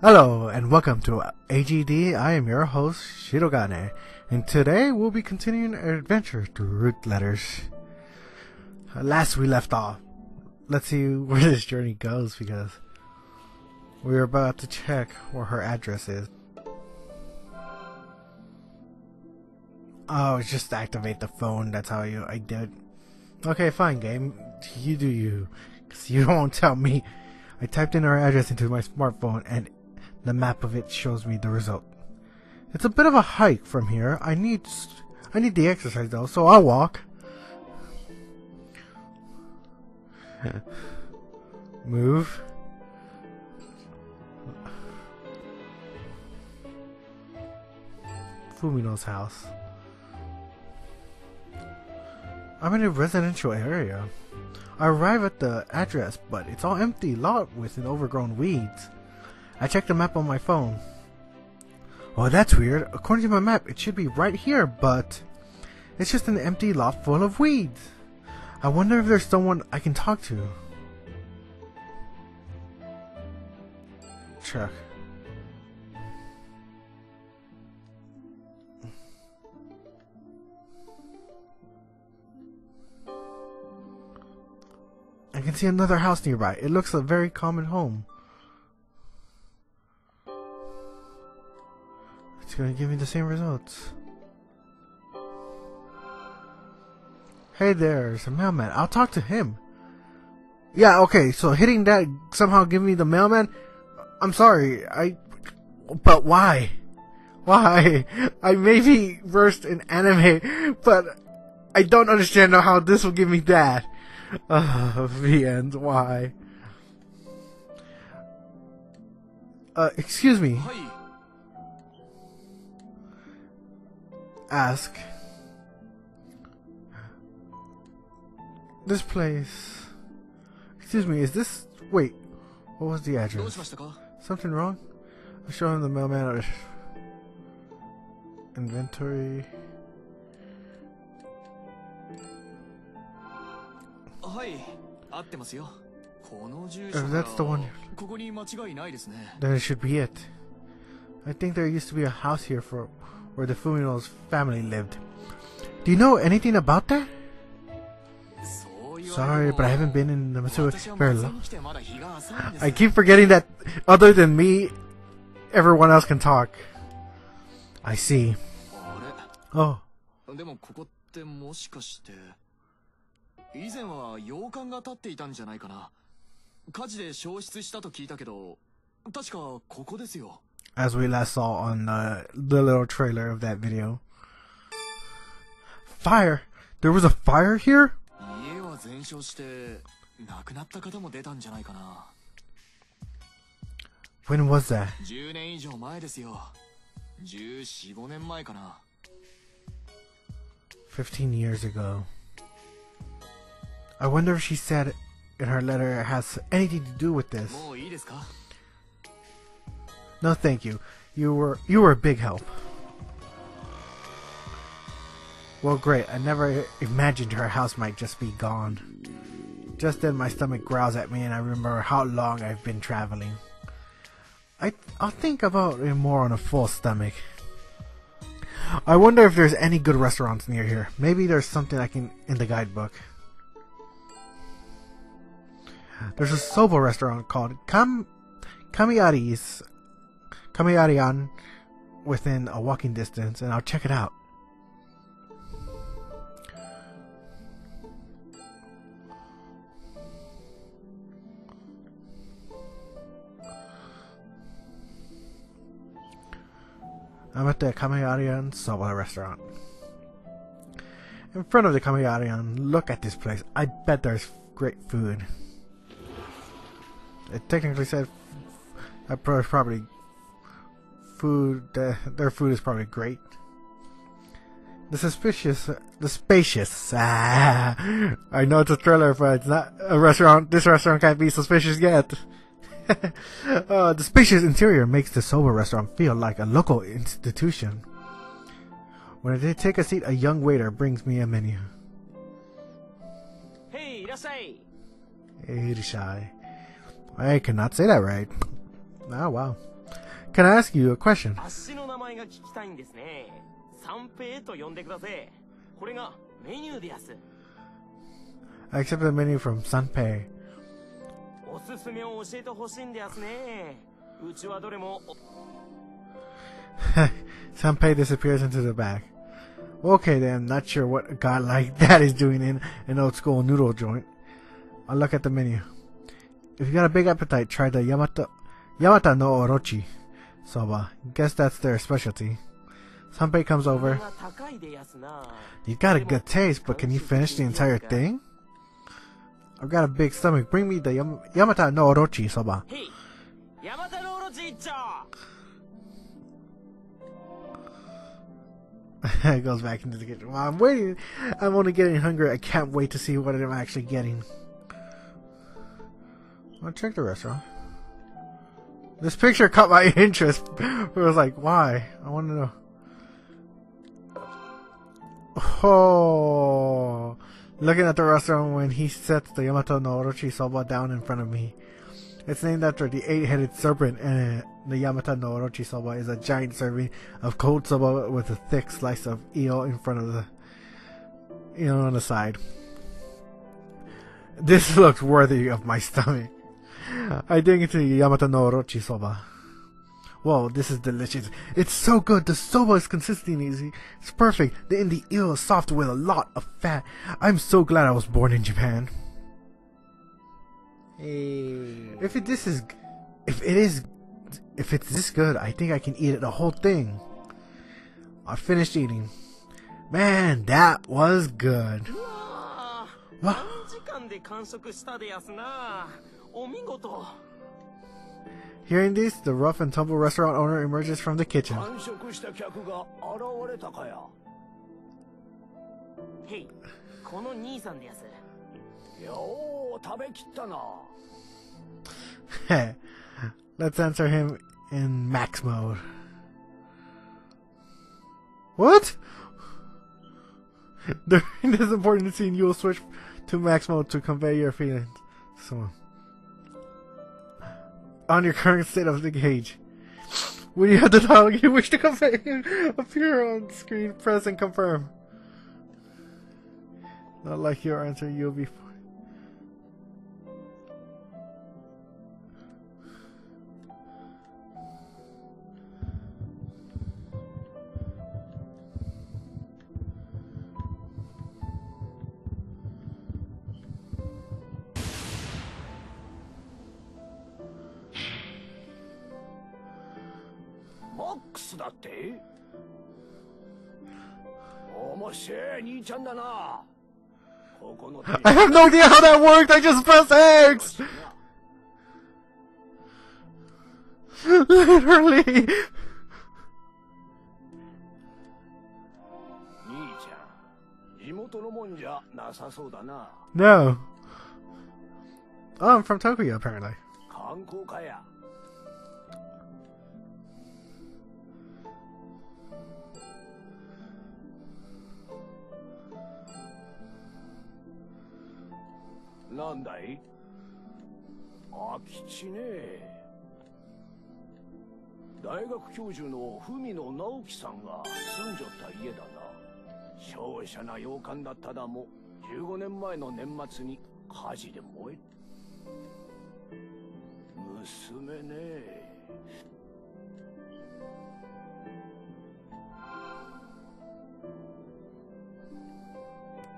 Hello and welcome to AGD. I am your host Shirogane, and today we'll be continuing our adventure through root letters. Last we left off, let's see where this journey goes because we're about to check where her address is. Oh, just activate the phone. That's how you I did. Okay, fine, game. You do you, cause you won't tell me. I typed in her address into my smartphone and the map of it shows me the result. It's a bit of a hike from here. I need I need the exercise though, so I'll walk. Move. Fumino's house. I'm in a residential area. I arrive at the address, but it's all empty lot with overgrown weeds. I checked the map on my phone. Well, that's weird. According to my map, it should be right here, but it's just an empty lot full of weeds. I wonder if there's someone I can talk to. Check. I can see another house nearby. It looks a very common home. Gonna give me the same results. Hey there, there's a mailman. I'll talk to him. Yeah, okay, so hitting that somehow give me the mailman? I'm sorry, I. But why? Why? I may be versed in anime, but I don't understand how this will give me that. Uh, the end. Why? Uh, excuse me. ask. This place. Excuse me, is this. Wait. What was the address? Something wrong? I'll show him the mailman. Or inventory. If oh, that's the one, then it should be it. I think there used to be a house here for where the Fumino's family lived. Do you know anything about that? Sorry, but I haven't been in the Matsue very long. I keep forgetting that other than me, everyone else can talk. I see. Oh. っもしかして以前は洋館が建っていたんじゃないかな火事で消失したと聞いたけど確かここですよ as we last saw on uh, the little trailer of that video. Fire? There was a fire here? 家は全焼して亡くなった方も出たんじゃないかな When was that? 10年以上前ですよ1415年前かな 15 years ago. I wonder if she said in her letter it has anything to do with this. もういいですか No, thank you. You were you were a big help. Well, great. I never imagined her house might just be gone. Just then, my stomach growls at me, and I remember how long I've been traveling. I I'll think about it more on a full stomach. I wonder if there's any good restaurants near here. Maybe there's something I can in the guidebook. There's a soba restaurant called Kam Kamiyari's Kamiyarian within a walking distance, and I'll check it out. I'm at the Kamiyarian Soba restaurant. In front of the Kamiyarian, look at this place. I bet there's great food. It technically said that uh, pro- probably food, uh, their food is probably great. The suspicious, the spacious. Ah, I know it's a thriller, but it's not a restaurant. This restaurant can't be suspicious yet. uh, the spacious interior makes the soba restaurant feel like a local institution. When I take a seat, a young waiter brings me a menu. Hey, Irasai. Hey, Irasai. I cannot say that right. Oh, wow. Can I ask you a question? あっしの名前が聞きたいんですね三平と呼んでくださいこれがメニューでやす I accepted the menu from Sanpei. おすすめを教えてほしいんでやすねうちはどれもお Sanpei disappears into the bag. Okay then, not sure what a guy like that is doing in an old school noodle joint. I'll look at the menu. If you got a big appetite, try the Yamata Yamata no Orochi So, uh, guess that's their specialty. Sanpei comes over. You've got a good taste, but can you finish the entire thing? I've got a big stomach. Bring me the Yam Yamata no Orochi soba. Uh. it goes back into the kitchen. Well, I'm waiting. I'm only getting hungry. I can't wait to see what I'm actually getting. I'll check the restaurant. This picture caught my interest. it was like, why? I want to know. Oh, looking at the restaurant when he sets the Yamata no Orochi soba down in front of me. It's named after the eight-headed serpent, and the Yamata no Orochi soba is a giant serving of cold soba with a thick slice of eel in front of the, you know, on the side. This looks worthy of my stomach. I dig into the Yamata no Orochi soba. Whoa, this is delicious. It's so good. The soba is consistent easy. It's perfect. The, and the eel is soft with a lot of fat. I'm so glad I was born in Japan. Hey. If it this is, if it is, if it's this good, I think I can eat it the whole thing. I finished eating. Man, that was good. う わあわ短時間で完食したでやすなお見事 Hearing this, the rough and tumble restaurant owner emerges from the kitchen. 完食した客が現れたかやへいこの兄さんでやすよう食べきったな Let's answer him in max mode. What? During this important scene, you will switch to max mode to convey your feelings. So, on your current state of the gauge. When you have the dialogue you wish to convey appear on screen, press and confirm. Not like your answer, you'll be. ックスだって面白い兄ちゃんだなここの I have no idea how that worked. I just pressed X. Literally. 兄ちゃん地元のもんじゃなさそうだな No. Oh, I'm from Tokyo, apparently. なんだい？空き地ね大学教授の文野直樹さんが住んじゃった家だな。瀟洒な洋館だっただも。15年前の年末に火事で燃え。娘ね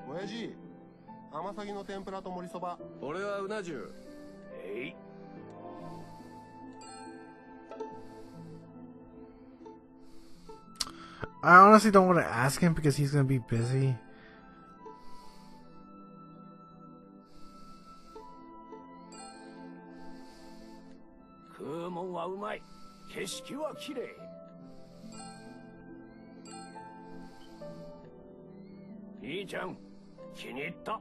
親父。甘さぎの天ぷらと盛りそば俺はうな重えい I honestly don't want to ask him because he's going to be busy. Kumon wa umai. Keshiki wa kirei. Ii-chan, 気に入った。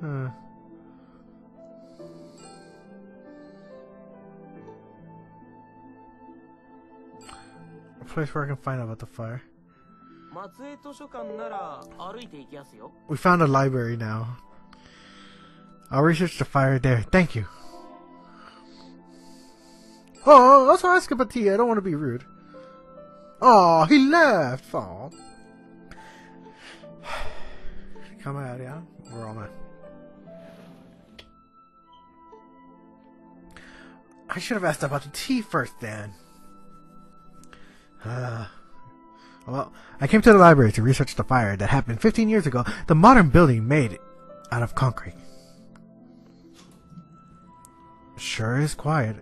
Hmm. A place where I can find out about the fire. We found a library now. I'll research the fire there. Thank you. Oh, also ask about tea. I don't want to be rude. Oh, he left. Oh. Come out, yeah. We're all at? I should have asked about the tea first then. Uh, well, I came to the library to research the fire that happened 15 years ago. The modern building made out of concrete. Sure is quiet.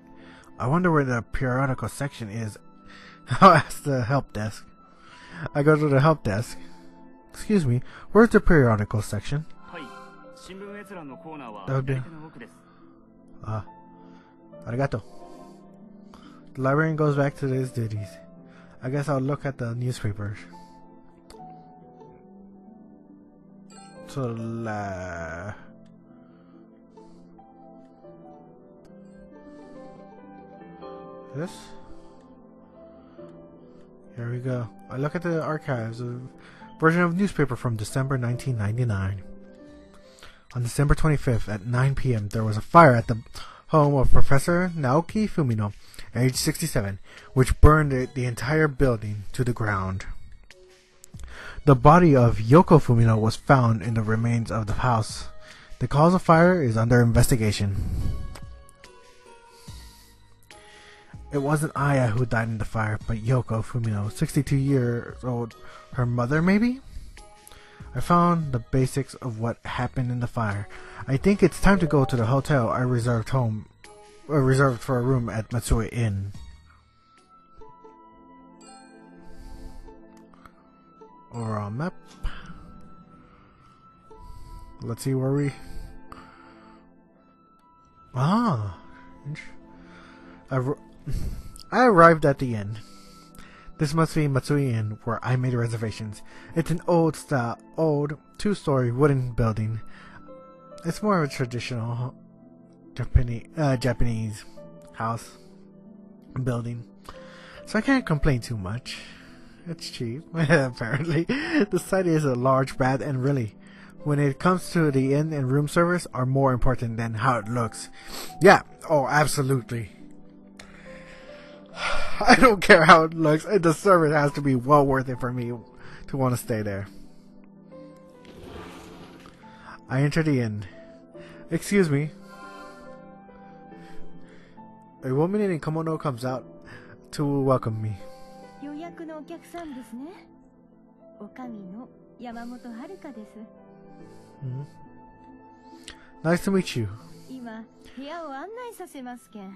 I wonder where the periodical section is. I'll ask the help desk. I go to the help desk. Excuse me, where's the periodical section? Okay. Ah. Arigato. The librarian goes back to his duties. I guess I'll look at the newspapers. So, la... This? Here we go. I look at the archives, a version of newspaper from December 1999. On December 25th at 9 p.m., there was a fire at the home of Professor Naoki Fumino, age 67, which burned the, entire building to the ground. The body of Yoko Fumino was found in the remains of the house. The cause of fire is under investigation. It wasn't Aya who died in the fire, but Yoko Fumino, 62 years old. Her mother, maybe? I found the basics of what happened in the fire. I think it's time to go to the hotel I reserved home, uh, reserved for a room at Matsue Inn. Overall map. Let's see where we. Ah, I, I arrived at the inn. This must be Matsue Inn, where I made reservations. It's an old style, old two-story wooden building. It's more of a traditional uh, Japanese house building, so I can't complain too much. It's cheap, apparently. The site is a large bath, and really, when it comes to the inn and room service, are more important than how it looks. Yeah, oh, absolutely. I don't care how it looks. The service has to be well worth it for me to want to stay there. I enter the inn. Excuse me. A woman in a kimono comes out to welcome me. 予約のお客さんですねおかみの山本遥です Mhm. Nice to meet you. 今部屋を案内させますけん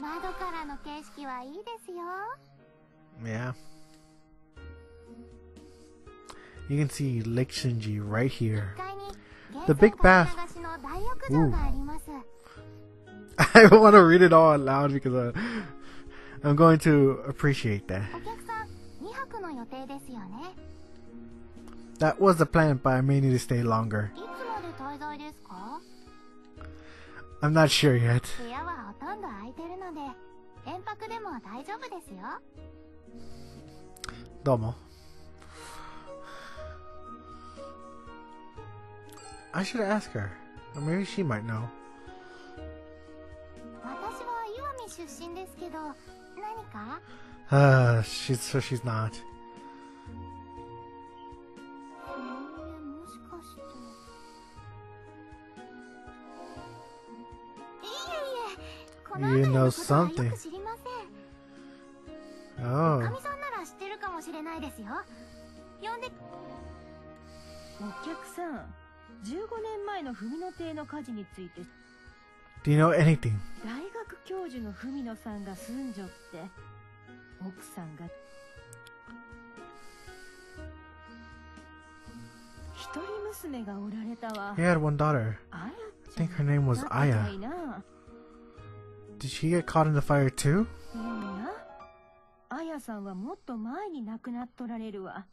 窓からの景色はいいですよ yeah. You can see Lake Shinji right here. 1階に The big bath. 源泉掛け流しの大浴場があります I want to read it all out loud because uh, I'm going to appreciate that. お客さん2泊の予定ですよね That was the plan, but I may need to stay longer. いつまで滞在ですか I'm not sure yet. 部屋はほとんど空いてるので連泊でも大丈夫ですよ Domo. I should ask her. Or maybe she might know. 私は岩見出身ですけど何か Uh, she's so she's not. について Do you know anything? 大学教授の文野さんが住んじょって奥さんが一人娘がおられたわ He had one daughter. あや I think her name was だったか Aya. いな Did she get caught in the fire too? いやいやあやさんはもっと前に亡くなっとられるわ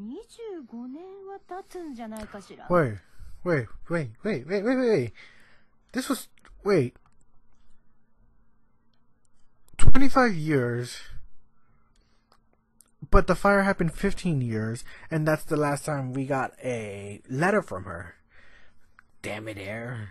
25年は経つんじゃないかしら Wait, wait, wait, wait, wait, wait, wait, wait. This was wait. Twenty-five years. But the fire happened 15 years, and that's the last time we got a letter from her. Damn it, Air.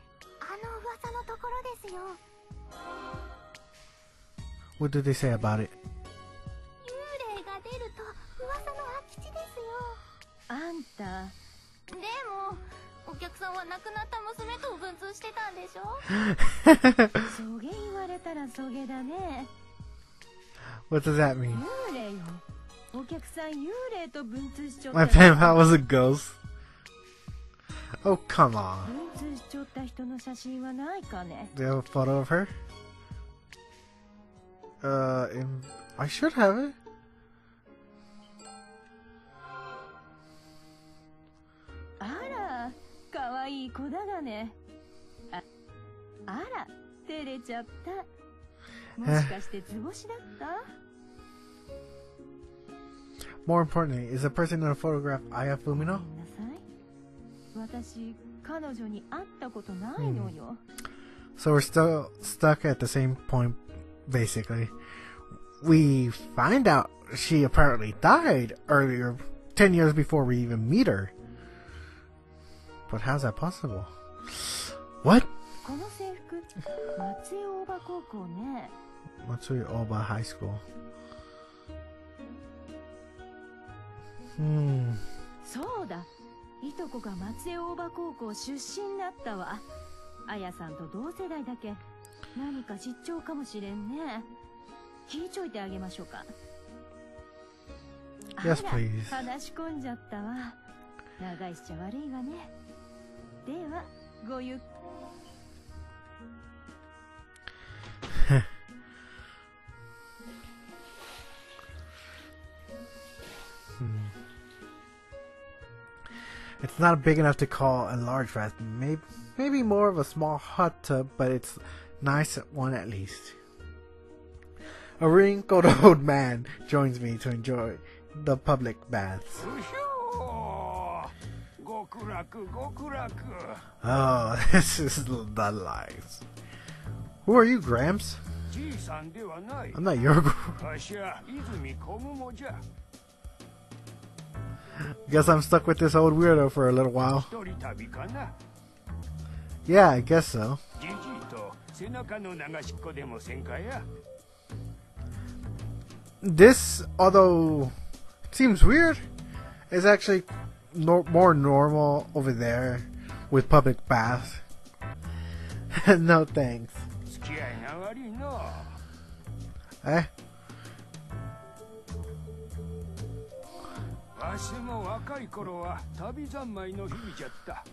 What did they say about it? 幽霊が出ると噂の空き地ですよあんたでもお客さんは亡くなった娘と文通してたんでしょ？そげ言われたらそげだね What does that mean? 幽霊よお客さん幽霊と文通しちょっ My た pen pal was a ghost. Oh, come on. Do you have a photo of her? Uh, in, I should have it. More importantly, is the person in the photograph Aya Fumino? So we're still stuck at the same point, basically. We find out she apparently died earlier, 10 years before we even meet her. But how's that possible? What? Matsue Oba High School. Hmm. そうだ。いとこが松江大場高校出身だったわ。あやさんと同世代だけ。何か失調かもしれんね。聞いちょいてあげましょうか。Yes, please. 話し込んじゃったわ。長いしちゃ悪いわね。ではごゆっ not big enough to call a large bath. Maybe, maybe more of a small hot tub, uh, but it's nice one at least. A wrinkled old man joins me to enjoy the public baths. Oh, this is the lies. Who are you, Gramps? I'm not your guess I'm stuck with this old weirdo for a little while. Yeah, I guess so. This, although seems weird, is actually no more normal over there with public baths. no thanks. Eh? わしも若い頃は旅三昧の日々じゃった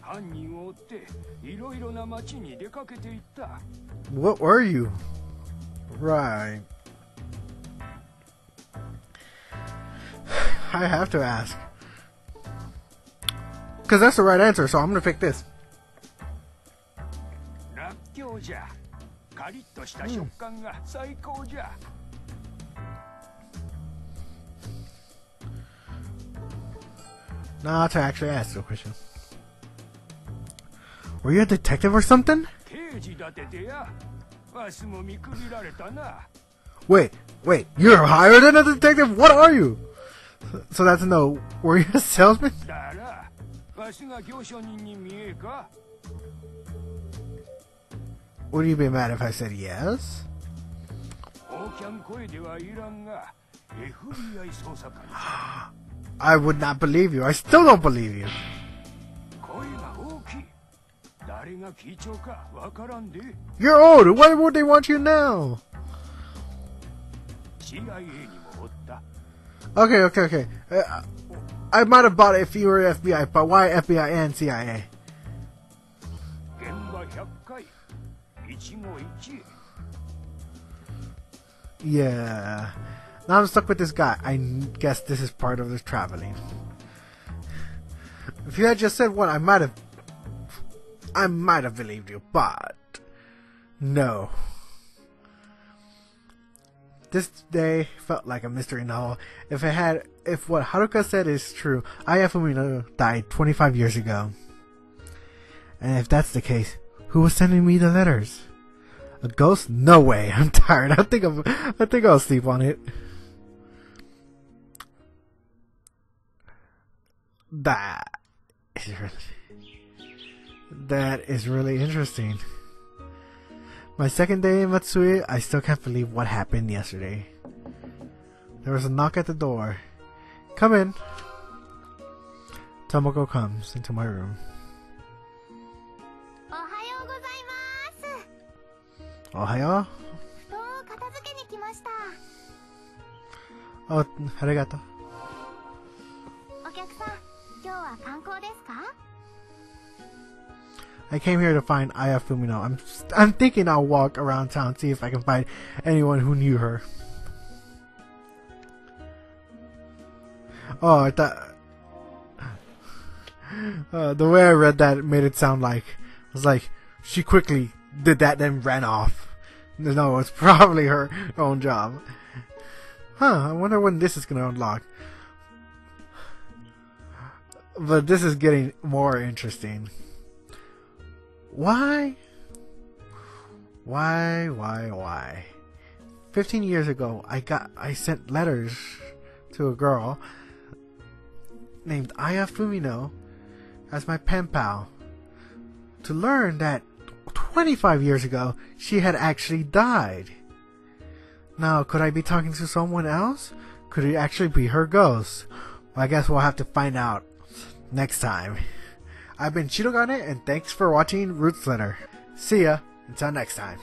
犯人を追っていろいろな町に出かけていった What were you? Right. I have to ask. Because that's the right answer, so I'm going to pick this. らっきょうじゃカリッとした食感が最高じゃ、 Now to actually ask a question. Were you a detective or something? Wait, wait, you're higher than a detective? What are you? So that's no. Were you a salesman? Would you be mad if I said yes? I would not believe you. I still don't believe you. You're old. Why would they want you now? Okay, okay, okay. Uh, I might have bought it if you were FBI, but why FBI and CIA? Yeah. Now I'm stuck with this guy. I guess this is part of the traveling. If you had just said what, I might have. I might have believed you, but. No. This day felt like a mystery novel. If it had. If what Haruka said is true, Aya Fumino died 25 years ago. And if that's the case, who was sending me the letters? A ghost? No way. I'm tired. I think I'm, I think I'll sleep on it. that is really, that is really interesting. My second day in Matsue, I still can't believe what happened yesterday. There was a knock at the door. Come in. Tomoko comes into my room. Ohayo. Oh, arigato. I came here to find Aya Fumino. I'm I'm thinking I'll walk around town see if I can find anyone who knew her. Oh, I thought uh, the way I read that made it sound like it was like she quickly did that then ran off. No, it's probably her own job. Huh? I wonder when this is gonna unlock. But this is getting more interesting. Why? Why, why, why? 15 years ago, I got, I sent letters to a girl named Aya Fumino as my pen pal to learn that 25 years ago, she had actually died. Now, could I be talking to someone else? Could it actually be her ghost? Well, I guess we'll have to find out next time. I've been Shirogane, and thanks for watching Root Letter. See ya, until next time.